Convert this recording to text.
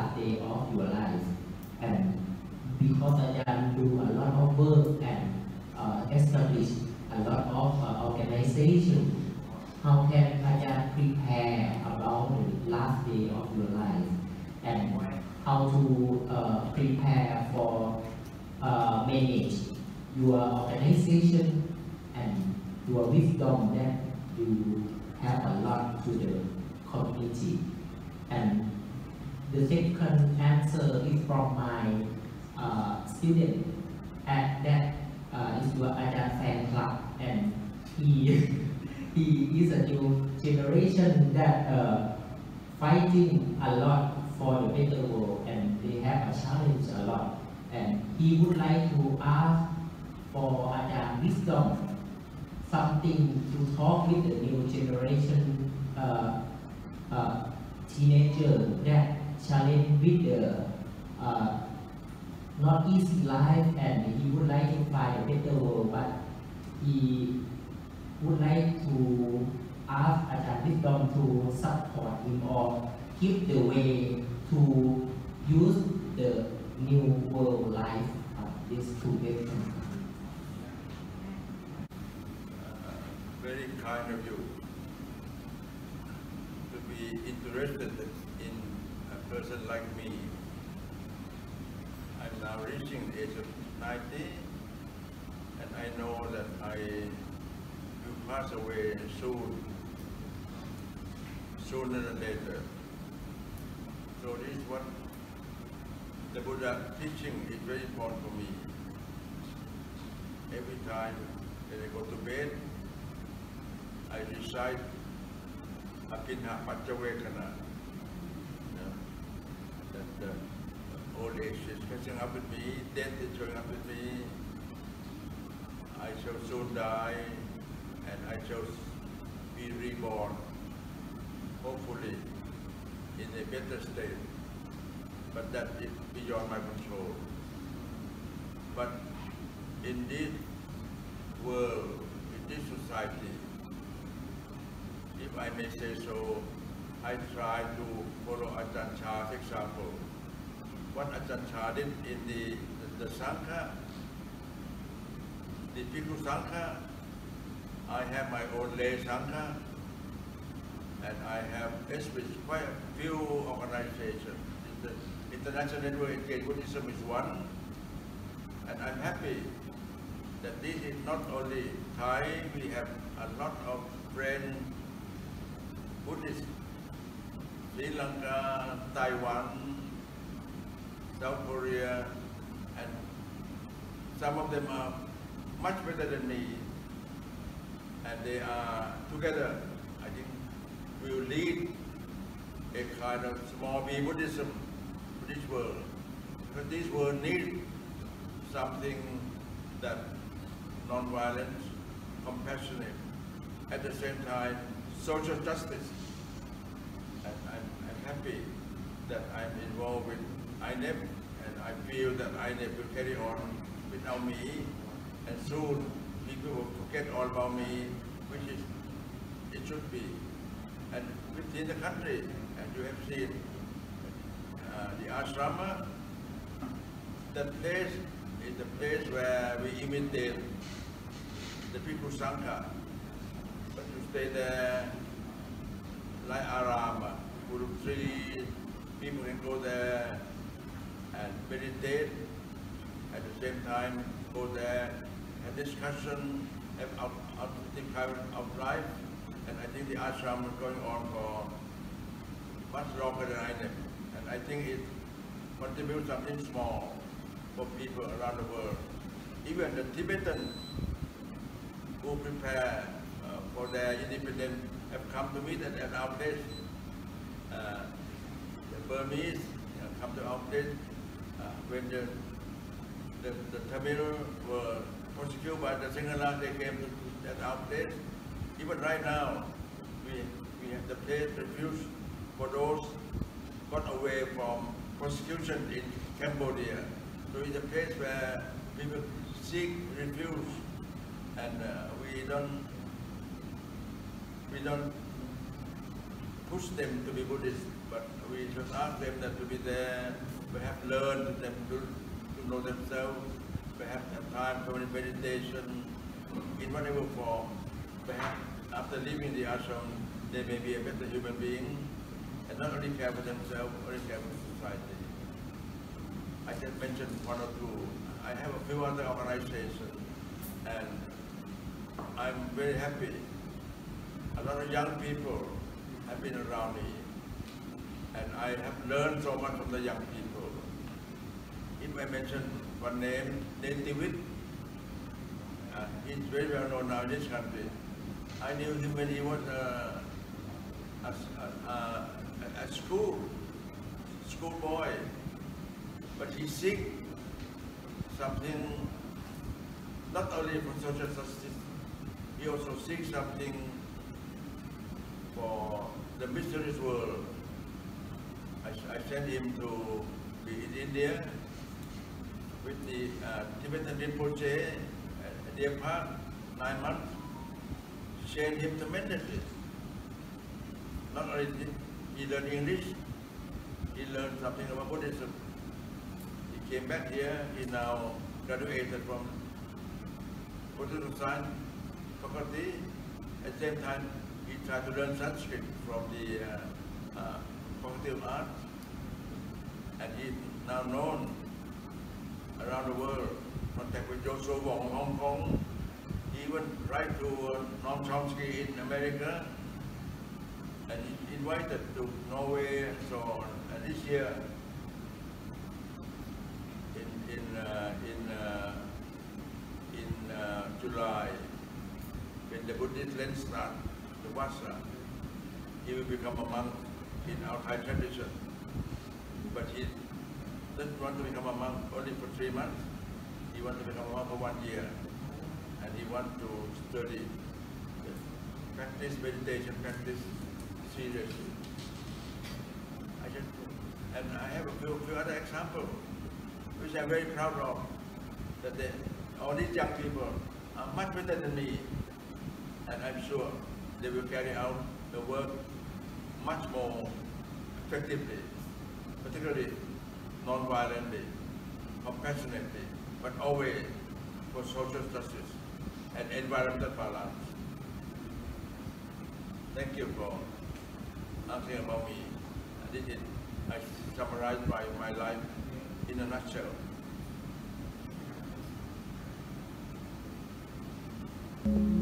last day of your life. And because Ajahn do a lot of work and uh, establish a lot of uh, organization, how can Ajahn prepare about the last day of your life and how to uh, prepare for uh, manage your organization and your wisdom that you have a lot to the community. And the second answer is from my uh, student, and that uh, is your Ajahn fan club, and he he is a new generation that uh, fighting a lot for the better world, and they have a challenge a lot, and he would like to ask for Ajahn wisdom something to talk with the new generation uh, uh, teenager that challenge with the uh, not easy life and he would like to find a better world but he would like to ask Ajahn Wisdom to support him or give the way to use the new world life of these two questions. very kind of you to be interested in person like me. I'm now reaching the age of 90 and I know that I will pass away soon, sooner than later. So this is what the Buddha teaching is very important for me. Every time that I go to bed, I recite Abhinha Paccavekkhana. That uh, old age is catching up with me, death is showing up with me. I shall soon die and I shall be reborn, hopefully in a better state. But that is beyond my control. But in this world, in this society, if I may say so, I try to follow Ajahn Chah's example. What Ajahn Chah did in the, the, the Sangha, the Bhikkhu Sangha, I have my own lay Sangha, and I have established quite a few organizations. The International Network of Engaged Buddhists is one, and I'm happy that this is not only Thai, we have a lot of friends Buddhist, Sri Lanka, Taiwan, South Korea, and some of them are much better than me. And they are together, I think, will lead a kind of small Buddhism to this world. Because this world needs something that non-violent, compassionate, at the same time social justice. And happy that I'm involved with INEB and I feel that INEB will carry on without me. And soon people will forget all about me, which is, it should be. And within the country, as you have seen, uh, the ashrama, the place is the place where we imitate the people Sangha. But you stay there, like Aram, Guru Sri, people can go there and meditate. At the same time, go there, have discussion, have out, kind of life. And I think the ashram is going on for much longer than I did. And I think it contributes something small for people around the world. Even the Tibetan who prepare uh, for their independence have come to meet at, at our place. Uh, the Burmese uh, come to place uh, when the, the, the Tamil were persecuted by the Sinhala, they came to, at our place. Even right now, we, we have the place refuge for those got away from persecution in Cambodia. So it's a place where people seek refuge and uh, we don't we don't push them to be Buddhist. but we should ask them that to be there, perhaps learn them to, to know themselves, perhaps have time for meditation in whatever form. Perhaps after leaving the ashram, they may be a better human being and not only care for themselves, only care for society. I just mentioned one or two. I have a few other organizations and I'm very happy. A lot of young people have been around me and I have learned so much from the young people. If I mention one name, Netiwit, uh, he's very well known now in this country. I knew him when he was uh, a, a, a, school, school boy, but he seek something not only for social justice, he also seeks something for the mysterious world. I, I sent him to be in India with the uh, Tibetan Rinpoche at Deer Park, nine months. Changed him tremendously. Not only did he learn English, he learned something about Buddhism. He came back here, he now graduated from Buddhism science faculty. At the same time, tried to learn Sanskrit from the uh, uh, Art. And he's now known around the world. Contact with Joshua Wong Hong Kong. He went right to uh, Noam Chomsky in America. And he invited to Norway and so on. And this year, in, in, uh, in, uh, in uh, July, when the Buddhist Lent start, the Vasa, he will become a monk in our Thai tradition. But he doesn't want to become a monk only for three months. He wants to become a monk for one year. And he wants to study, practice meditation, practice seriously. I just, and I have a few, few other examples, which I'm very proud of, that they, all these young people are much better than me, and I'm sure they will carry out the work much more effectively, particularly non-violently, compassionately, but always for social justice and environmental balance. Thank you for asking about me. I did. I summarized my, my life in a nutshell. Thank you.